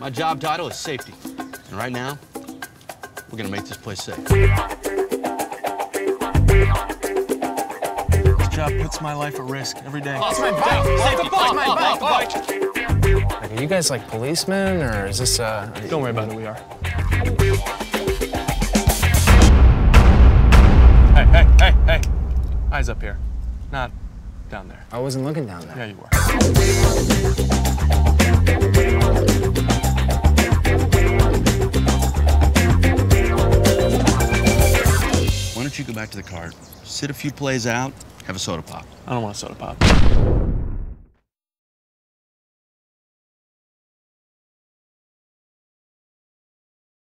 My job title is safety. And right now, we're gonna make this place safe. This job puts my life at risk every day. That's my bike! Safety, bike, my bike! Like, are you guys like policemen, or is this, uh... Don't worry about it, we are. Hey, hey, hey, hey. Eyes up here, not down there. I wasn't looking down there. Yeah, you were. You go back to the car, sit a few plays out, have a soda pop? I don't want a soda pop.